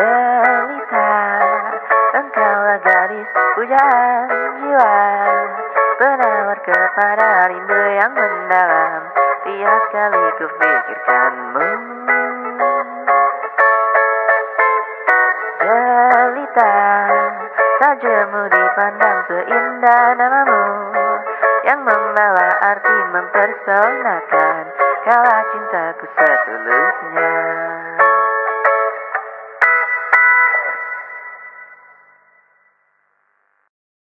Jelita Engkaulah gadis pujaan jiwa Penawar kepada rindu yang mendalam Tiap kali ku pikirkanmu Jelita Tajammu dipandang seindah namamu Yang membawa arti mempersonakan Kala cintaku setulusnya.